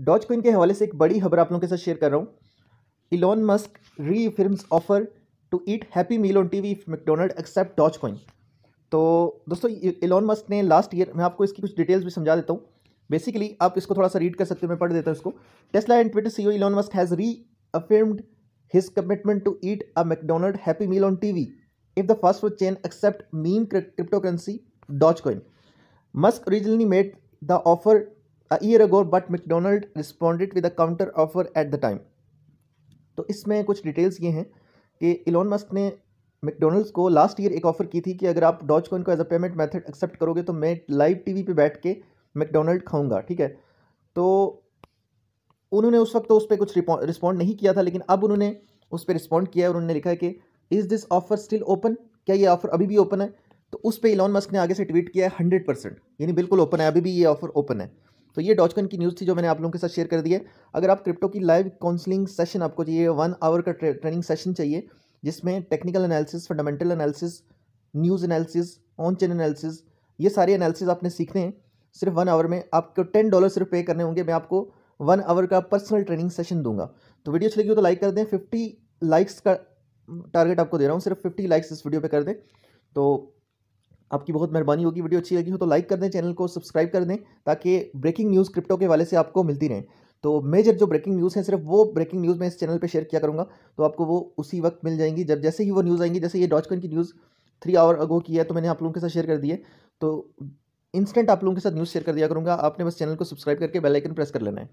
Dodge coin के हवाले से एक बड़ी खबर आप लोगों के साथ शेयर कर रहा हूँ। Elon Musk reaffirm offer to eat happy meal on TV McDonald accept Dogecoin तो दोस्तों इलॉन मस्क ने लास्ट ईयर मैं आपको इसकी कुछ डिटेल्स भी समझा देता हूँ। बेसिकली आप इसको थोड़ा सा रीड कर सकते हो, मैं पढ़ देता हूँ इसको। Tesla and Twitter CEO Elon Musk has reaffirmed his commitment to eat a McDonald happy meal on TV if the fast food chain accept meme cryptocurrency Dogecoin Musk originally made the offer a year ago, but McDonald responded with a counter offer at the time. तो इसमें कुछ details ये हैं कि Elon Musk ने McDonald's को last year एक offer की थी कि अगर आप डॉज कॉइन को as a payment method accept करोगे तो मैं लाइव टीवी पे बैठ के मैकडोनल्ड खाऊँगा, ठीक है? तो उन्होंने उस वक्त तो उस पर कुछ रिस्पॉन्ड नहीं किया था, लेकिन अब उन्होंने उस पर रिस्पॉन्ड किया है उन्होंने लिखा है कि is this offer still open क्या ये ऑफ़र अभी भी ओपन है? तो उस पर इलॉन मस्क ने आगे से ट्वीट किया है हंड्रेड परसेंट यानी बिल्कुल ओपन है, अभी भी ये ऑफ़र ओपन है। तो ये डॉचकन की न्यूज़ थी जो मैंने आप लोगों के साथ शेयर कर दी है। अगर आप क्रिप्टो की लाइव काउंसलिंग सेशन आपको चाहिए वन आवर का ट्रेनिंग सेशन चाहिए, जिसमें technical analysis fundamental analysis news analysis on chain analysis ये सारे एनालिसिस आपने सीखने हैं। सिर्फ़ वन आवर में आपको टेन डॉलर सिर्फ़ पे करने होंगे। मैं आपको वन आवर का पर्सनल ट्रेनिंग सेशन दूँगा। तो वीडियो अच्छी लगी हो तो लाइक कर दें। फिफ्टी लाइक्स का टारगेट आपको दे रहा हूँ। सिर्फ़ फिफ्टी लाइक्स इस वीडियो पे कर दें। तो आपकी बहुत मेहरबानी होगी, वीडियो अच्छी लगी हो तो लाइक कर दें, चैनल को सब्सक्राइब कर दें, ताकि ब्रेकिंग न्यूज़ क्रिप्टो के वाले से आपको मिलती रहें। तो मेजर जो ब्रेकिंग न्यूज़ है, सिर्फ़ वो ब्रेकिंग न्यूज़ मैं इस चैनल पे शेयर किया करूँगा तो आपको वो उसी वक्त मिल जाएँगी। जब जैसे ही वो न्यूज़ आएँगी, जैसे ये डॉचकन की न्यूज़ थ्री आवर अगो की है तो मैंने आप लोगों के साथ शेयर कर दी है। तो इंस्टेंट आप लोगों के साथ न्यूज़ शेयर कर दिया करूँगा। आपने बस चैनल को सब्सक्राइब करके बेल आइकन प्रेस कर लेना है।